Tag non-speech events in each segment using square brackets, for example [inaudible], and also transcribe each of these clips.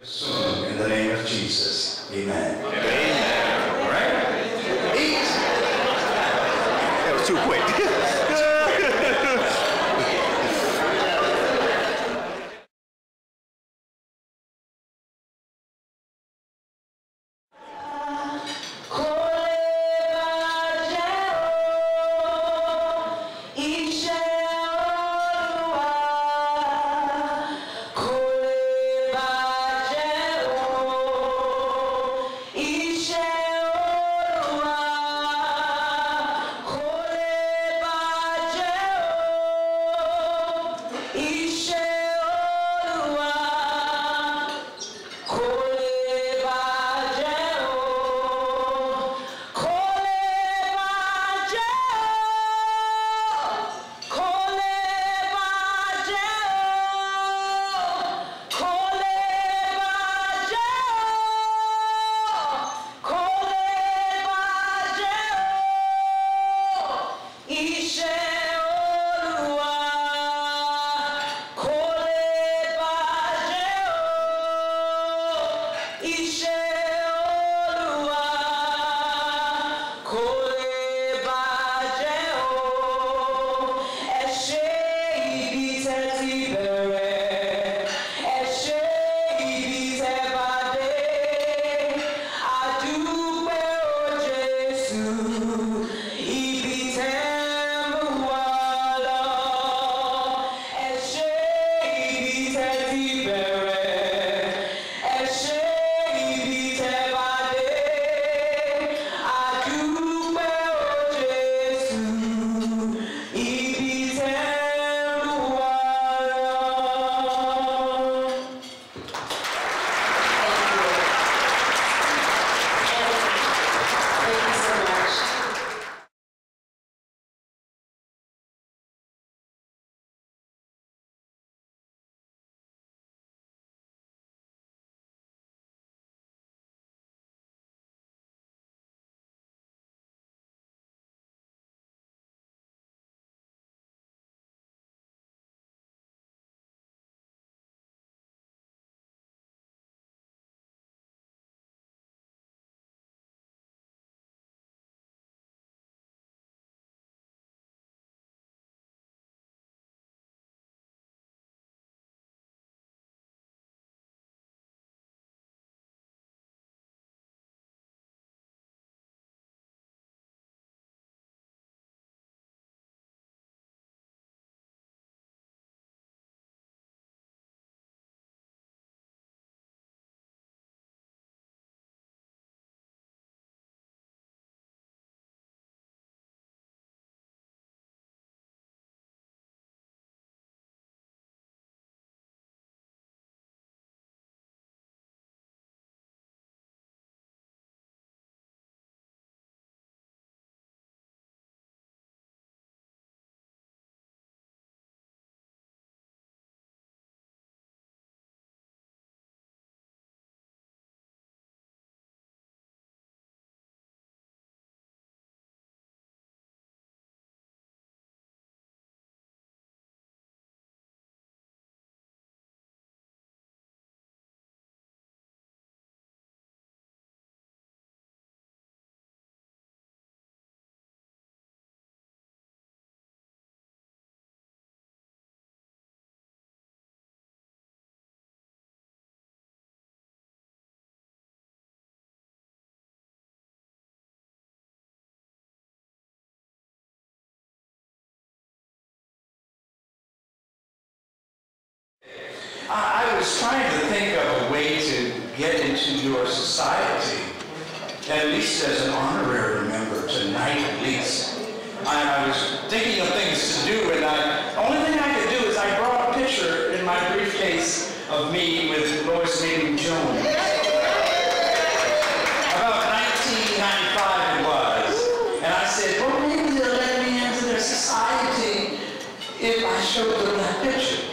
Soon, in the name of Jesus. Amen. Amen. All right? Eat. That was too quick. [laughs] I, was trying to think of a way to get into your society, at least as an honorary member tonight, at least. I was thinking of things to do, and the only thing I could do is I brought a picture in my briefcase of me with Lois Mailou Jones. About 1995 it was. And I said, well, maybe they'll let me into their society if I show them that picture.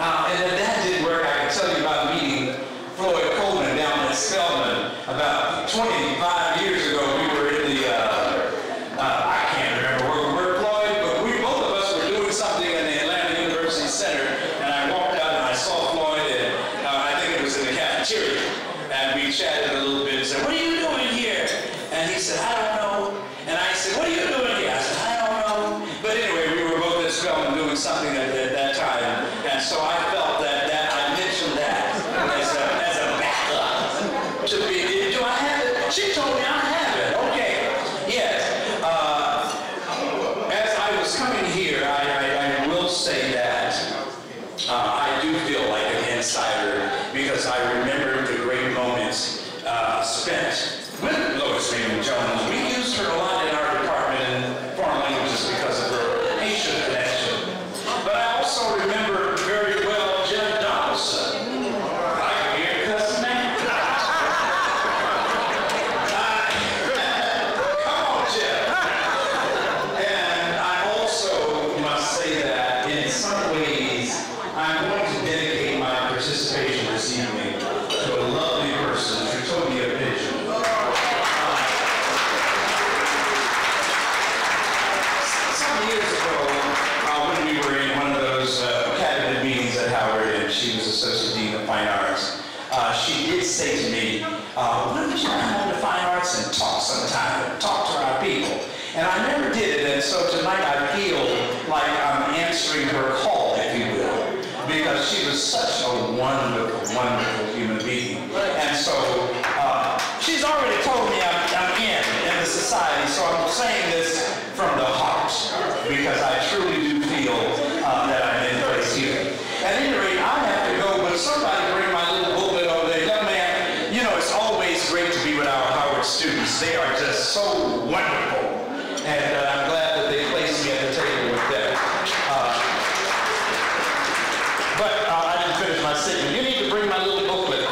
Uh, and if that didn't work, I can tell you about meeting Floyd Coleman down at Spelman about 25 years ago. We were in the, uh, uh, I can't remember where we were, Floyd, but we both of us were doing something in the Atlanta University Center, and I walked out and I saw Floyd, and uh, I think it was in the cafeteria. something at, at that time. And so I felt that, that I mentioned that as a, as a backup to be, do I have it? She told me I have it. Okay. Yes. Uh, as I was coming here, I, I, I will say that uh, I do feel like an insider because I remember the great moments uh, spent with Lois Raymond Jones. We used her a lot in our department in foreign languages because of her Haitian connection. But I also remember very well Jeff Donaldson. I can hear cussing now. Come on, Jeff. And I also must say that in some ways, I'm going to dedicate my participation this evening to a lovely person, Tritobia Pigeon. Some years ago, uh, when we were in one of those uh, cabinet meetings at Howard, and she was Associate Dean of Fine Arts, uh, she did say to me, uh, why don't you come on to Fine Arts and talk sometime, and talk to our people? And I never did it, and so tonight I feel like I'm answering her call, if you will, because she was such a wonderful, wonderful human being. And so uh, she's already told me I'm, I'm in, in the society, so I'm saying this from the heart, because I truly do feel uh, that I'm in place here. At any rate, I have to go, but somebody bring my little booklet over there. Young man, you know, it's always great to be with our Howard students. They are just so wonderful. And uh, I'm glad that they placed me at the table with them. Uh, but uh, I didn't finish my statement. You need to bring my little booklet.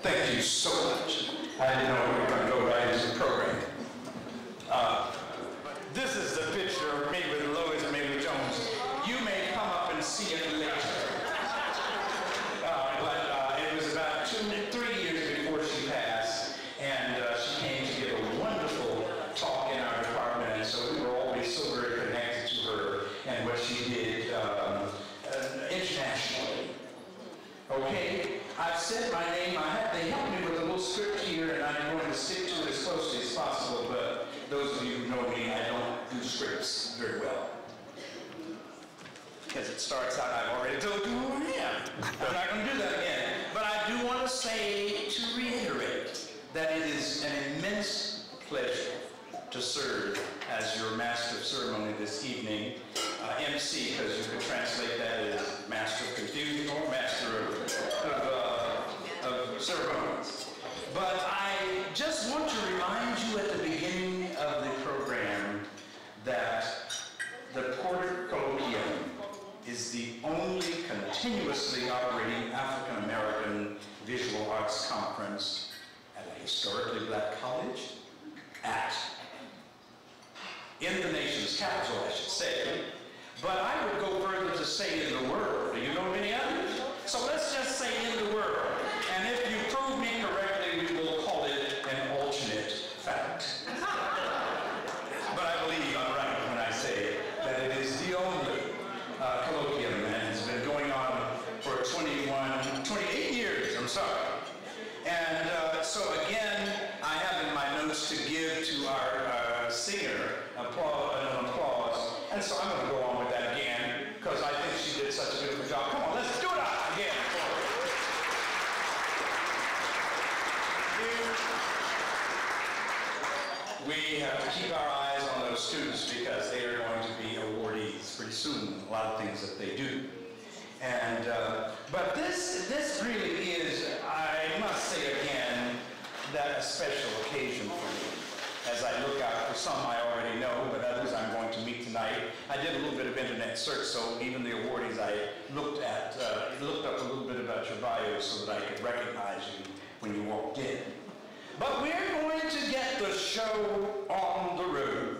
Thank you so much. I didn't know we were going to go right into the program. Uh, this is the picture of me with Lois Mailou Jones. You may come up and see it later. Uh, but uh, it was about two, three years before she passed, and uh, she came to give a wonderful talk in our department, and so we were always so very connected to her and what she did um, uh, internationally. Okay, I've said my name. I have, they helped me with a little script here, and I'm going to stick to it as closely as possible. But those of you who know me, I don't do scripts very well. Because it starts out, I've already told you who I am. I'm not going to do that again. But I do want to say, to reiterate, that it is an immense pleasure to serve as your master of ceremony this evening. Uh, MC, because you could translate that as master of confusion or master of, of, uh, of ceremonies. But I just want to remind you at the beginning of the program that the Porter Colloquium is the only continuously operating African American visual arts conference at a historically black college at in capital, I should say. But I would go further to say in the world. Do you know many others? So let's just say in the world. And if you prove me correctly, we will call it an alternate fact. but I believe I'm right when I say that it is the only uh, colloquium and it's been going on for 21, 28 years, I'm sorry. And uh, so again, I have in my notes to give to our uh, singer applause, an applause. And so I'm going to go on with that again because I think she did such a beautiful job. Come on, let's do it out again. We have to keep our eyes on those students because they are going to be awardees pretty soon, a lot of things that they do. And, uh, but this, this really is, I must say again, that a special occasion for me. As I look out for some I already know, but others I'm going to meet tonight. I did a little bit of internet search, so even the awardees I looked at, uh, looked up a little bit about your bio so that I could recognize you when you walked in. But we're going to get the show on the road.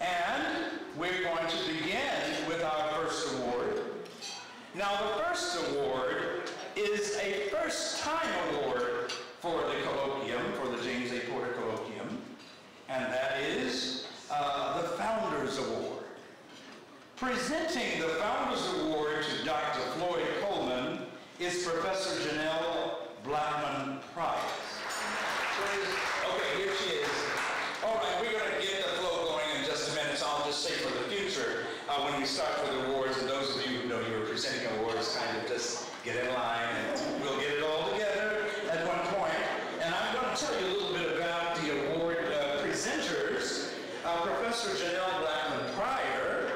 And we're going to begin with our first award. Now, the first award is a first-time award for the colloquium, for the James A. Porter Colloquium, and that is uh, the Founders Award. Presenting the Founders Award to Dr. Floyd Coleman is Professor Janell Blackman Pryor. Please- Okay, here she is. All right, we're going to get the flow going in just a minute, so I'll just uh, when we start the awards, and those of you who know you are presenting awards, kind of just get in line and we'll get it all together at one point. And I'm going to tell you a little bit about the award uh, presenters. Uh, Professor Janell Blackman Pryor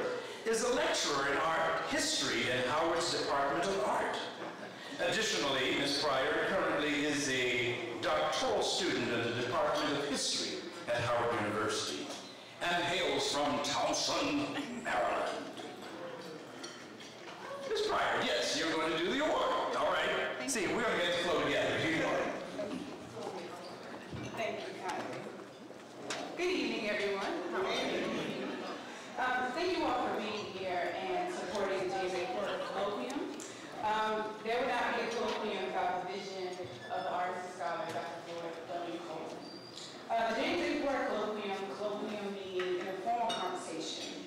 is a lecturer in art history at Howard's Department of Art. Additionally, Ms. Pryor currently is a doctoral student in the Department of History at Howard University and hails from Towson, Maryland. Ms. Pryor, yes, you're going to do the award. All right. See, we're going to get the flow together. You know it. Thank you kindly. Good evening, everyone. How are you? Um, Thank you all for being here and supporting the James A. Porter Colloquium. Um, There would not be a colloquium without the vision of the artist and scholar, Dr. Floyd W. Coleman. Uh, The James A. Porter Colloquium, colloquium meaning an informal conversation,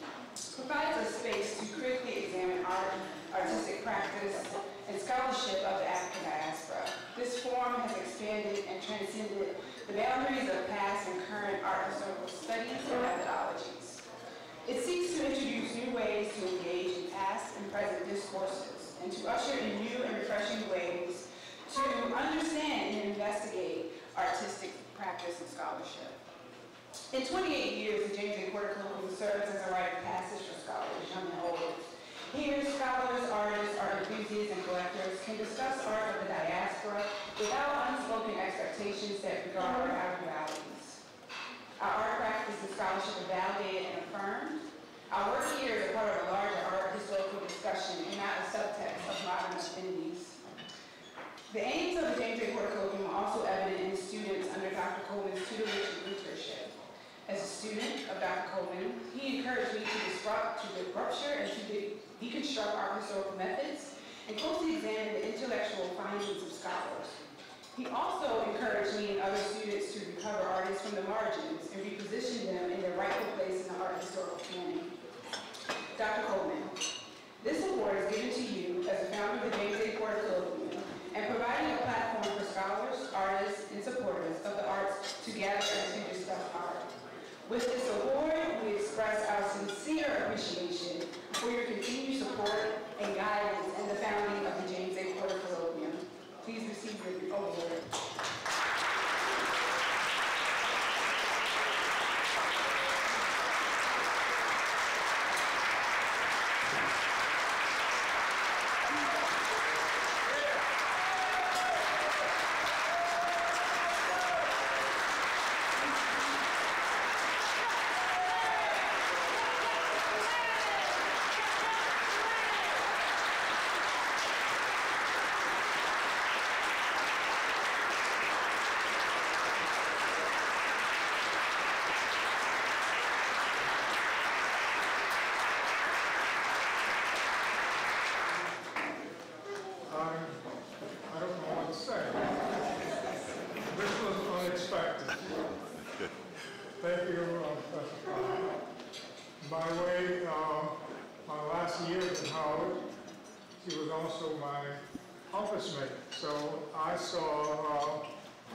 provides a space to critically examine art, artistic practice, and scholarship of the African diaspora. This forum has expanded and transcended the boundaries of past and current art historical studies and methodologies. It seeks to introduce new ways to engage in past and present discourses and to usher in new and refreshing ways to understand and investigate artistic practice and scholarship. In 28 years, the James A. Porter Colloquium serves as a rite of passage for scholars, young and old. Here, scholars, artists, art enthusiasts, and collectors can discuss art of the diaspora without unspoken expectations that regard our realities. Our art practice and scholarship are validated and affirmed. Our work here is a part of a larger art historical discussion and not a subtext of modern affinities. The aims of the James. Porter Colloquium are also evident in students under Dr. Coleman's tutelage and mentorship. As a student of Dr. Coleman, he encouraged me to disrupt, to rupture, and to de- deconstruct our historical methods and closely examine the intellectual findings of scholars. He also encouraged me and other students to recover artists from the margins and reposition them in their rightful place in the art historical canon. Dr. Coleman, this award is given to you as the founder of the James A. Porter Colloquium and providing a platform for scholars, artists, and supporters of the arts to gather and to discuss art. With this award, we express our sincere appreciation for your continued support and guidance in the founding of the James A. Porter Colloquium. Please receive your award. I'm, I don't know what to say. This was unexpected. Thank you, uh, Professor Klein. By the way, uh, my last year at Howard, she was also my office mate. So I saw,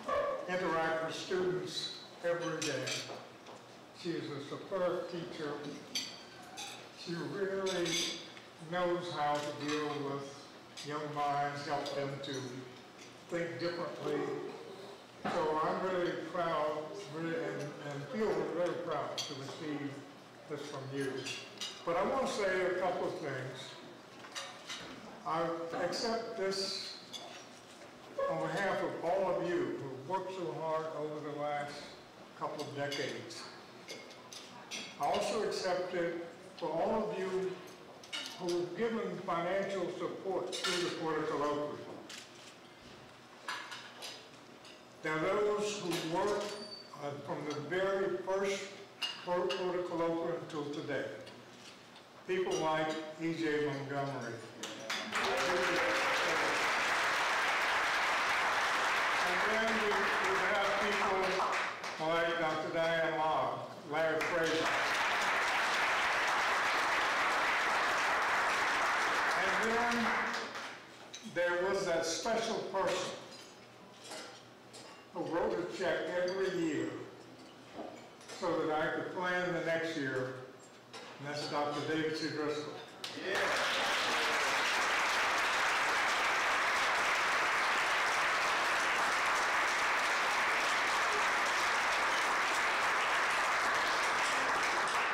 uh, interact with students every day. She is teacher. She really knows how to deal with young minds, help them to think differently. So I'm really proud, really, and, and feel very proud to receive this from you. But I want to say a couple of things. I accept this on behalf of all of you who worked so hard over the last couple of decades. I also accept it for all of you who've given financial support through the Porter Colloquium. There are those who worked uh, from the very first Porter Colloquium till today. People like E.J. Montgomery. And then we we have people like Dr. Diane Law, Larry Fraser. And then there was that special person who wrote a check every year so that I could plan the next year And that's Dr. David C. Driskell.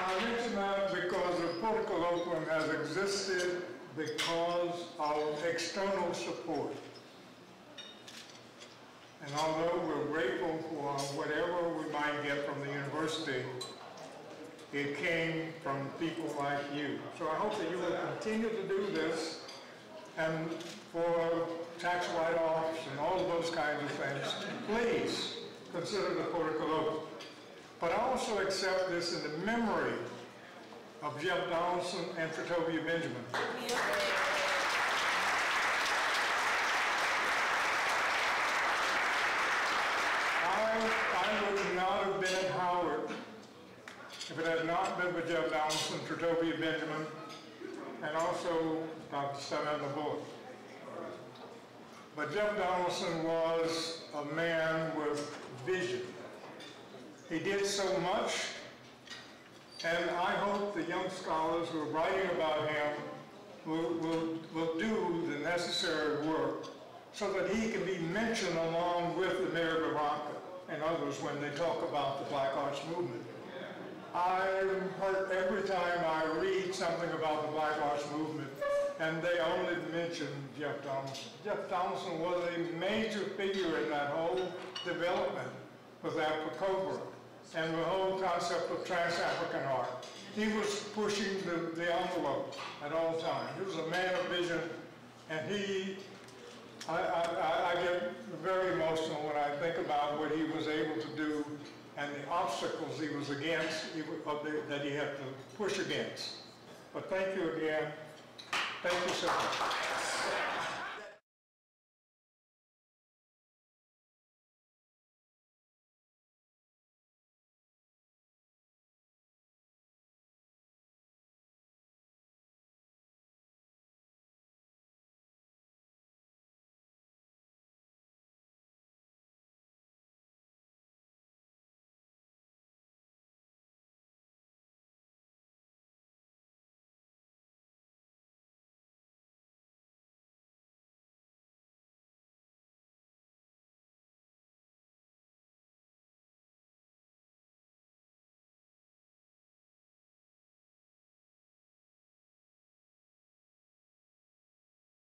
I mention that because the Port Colloquium has existed because of external support. And although we're grateful for whatever we might get from the university, it came from people like you. So I hope that you will continue to do this and for tax write-offs and all of those kinds of things, please consider the Port Colloquium. But I also accept this in the memory of Jeff Donaldson and Tritobia Benjamin. I, I would not have been at Howard if it had not been for Jeff Donaldson, Tritobia Benjamin, and also Dr. Stella Bullock. But Jeff Donaldson was a man with vision. He did so much, and I hope the young scholars who are writing about him will, will, will do the necessary work so that he can be mentioned along with the Mayor Garonka and others when they talk about the Black Arts Movement. I'm hurt every time I read something about the Black Arts Movement and they only mention Jeff Donaldson. Jeff Donaldson was a major figure in that whole development with AfriCOBRA and the whole concept of trans-African art. He was pushing the, the envelope at all times. He was a man of vision and he, I, I, I- get very emotional when I think about what he was able to do and the obstacles he was against, he that he had to push against. But thank you again. Thank you so much.